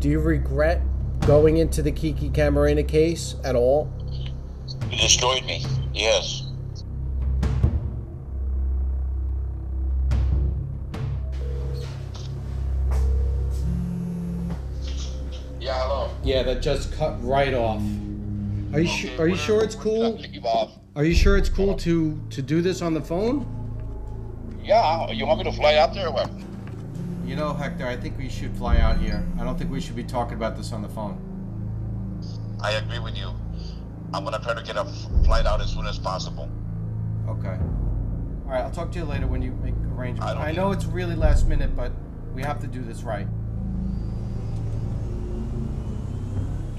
Do you regret going into the Kiki Camarena case at all? It destroyed me. Yes. Yeah, hello. Yeah, that just cut right off. Are you su- are you sure it's cool? Are you sure it's cool to to do this on the phone? Yeah, you want me to fly out there or what? You know, Hector, I think we should fly out here. I don't think we should be talking about this on the phone. I agree with you. I'm gonna try to get a flight out as soon as possible. Okay. All right, I'll talk to you later when you make arrangements. I don't I know it's really last minute, but we have to do this right.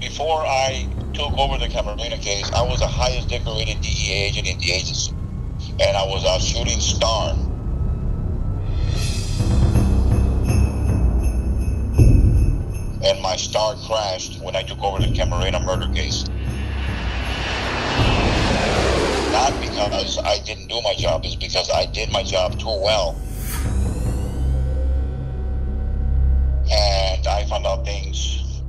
Before I took over the Camarena case, I was the highest decorated DEA agent in the agency, and I was a shooting star. And my star crashed when I took over the Camarena murder case. Not because I didn't do my job, it's because I did my job too well. And I found out things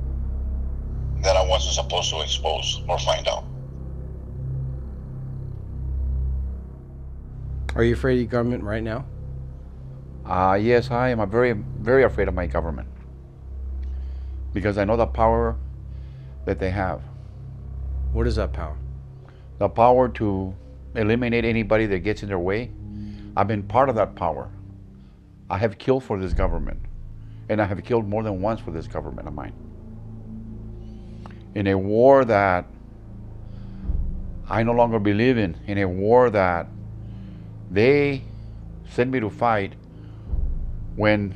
that I wasn't supposed to expose or find out. Are you afraid of your government right now? Uh, yes, I am very, very afraid of my government because I know the power that they have. What is that power? The power to eliminate anybody that gets in their way. I've been part of that power. I have killed for this government, and I have killed more than once for this government of mine. In a war that I no longer believe in, in a war that they sent me to fight when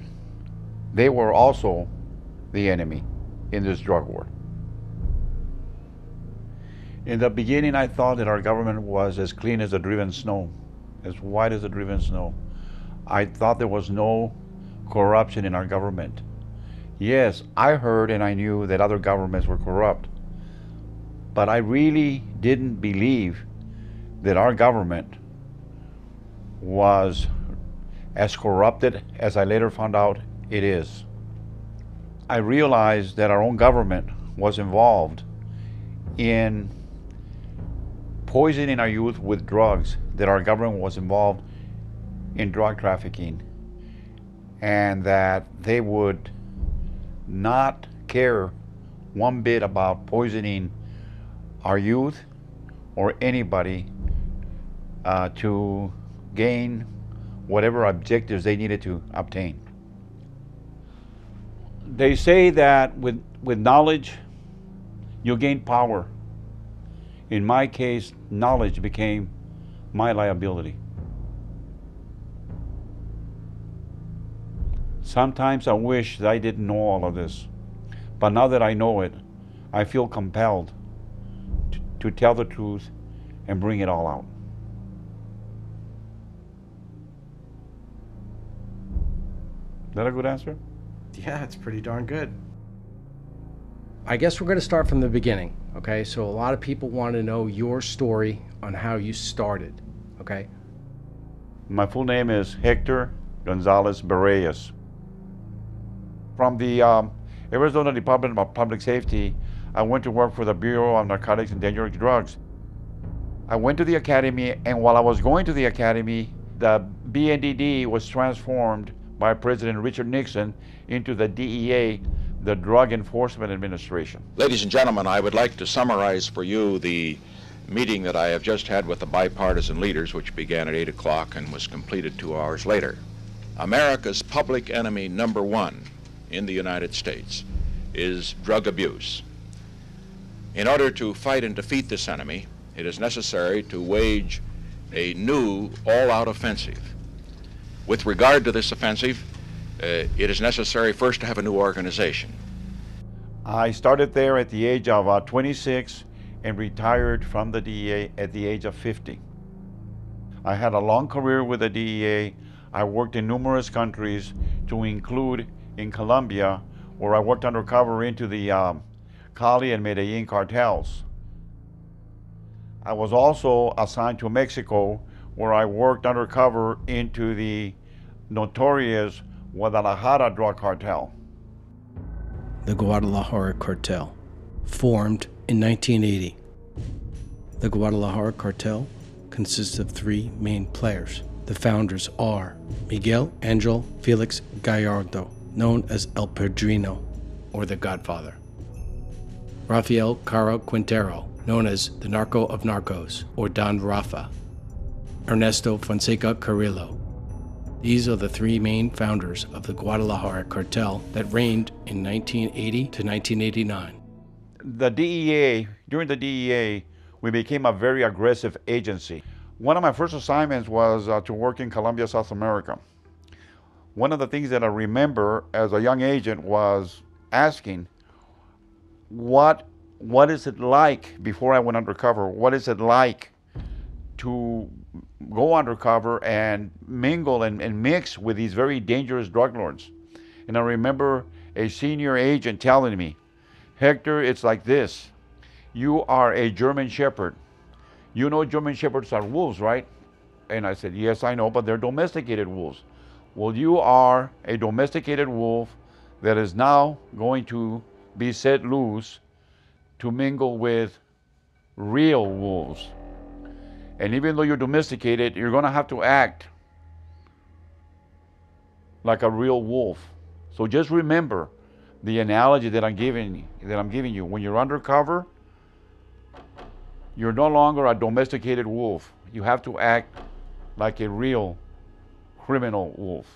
they were also the enemy in this drug war. In the beginning, I thought that our government was as clean as the driven snow, as white as the driven snow. I thought there was no corruption in our government. Yes, I heard and I knew that other governments were corrupt, but I really didn't believe that our government was as corrupted as I later found out it is. I realized that our own government was involved in poisoning our youth with drugs, that our government was involved in drug trafficking, and that they would not care one bit about poisoning our youth or anybody uh, to gain whatever objectives they needed to obtain. They say that with, with knowledge, you'll gain power. In my case, knowledge became my liability. Sometimes I wish that I didn't know all of this, but now that I know it, I feel compelled to, to tell the truth and bring it all out. Is that a good answer? Yeah, it's pretty darn good. I guess we're going to start from the beginning, okay? So a lot of people want to know your story on how you started, okay? My full name is Hector Gonzalez Berrellez. From the um, Arizona Department of Public Safety, I went to work for the Bureau of Narcotics and Dangerous Drugs. I went to the academy, and while I was going to the academy, the BNDD was transformed by President Richard Nixon into the DEA, the Drug Enforcement Administration. Ladies and gentlemen, I would like to summarize for you the meeting that I have just had with the bipartisan leaders, which began at 8 o'clock and was completed two hours later. America's public enemy number one in the United States is drug abuse. In order to fight and defeat this enemy, it is necessary to wage a new all-out offensive. With regard to this offensive, uh, it is necessary first to have a new organization. I started there at the age of uh, 26 and retired from the DEA at the age of 50. I had a long career with the DEA. I worked in numerous countries, to include in Colombia, where I worked undercover into the um, Cali and Medellin cartels. I was also assigned to Mexico, where I worked undercover into the notorious Guadalajara drug cartel. the Guadalajara Cartel, formed in 1980. The Guadalajara Cartel consists of three main players. The founders are Miguel Angel Felix Gallardo, known as El Padrino, or the Godfather, Rafael Caro Quintero, known as the Narco of Narcos, or Don Rafa, Ernesto Fonseca Carrillo. These are the three main founders of the Guadalajara cartel that reigned in 1980 to 1989. The DEA, during the DEA, we became a very aggressive agency. One of my first assignments was uh, to work in Colombia, South America. One of the things that I remember as a young agent was asking, what, what is it like before I went undercover? What is it like to go undercover and mingle and, and mix with these very dangerous drug lords? And I remember a senior agent telling me, Hector, it's like this. You are a German Shepherd. You know German Shepherds are wolves, right? And I said, Yes, I know, but they're domesticated wolves. Well, you are a domesticated wolf that is now going to be set loose to mingle with real wolves. And even though you're domesticated, you're going to have to act like a real wolf. So just remember the analogy that I'm giving that I'm giving you. When you're undercover, you're no longer a domesticated wolf. You have to act like a real criminal wolf.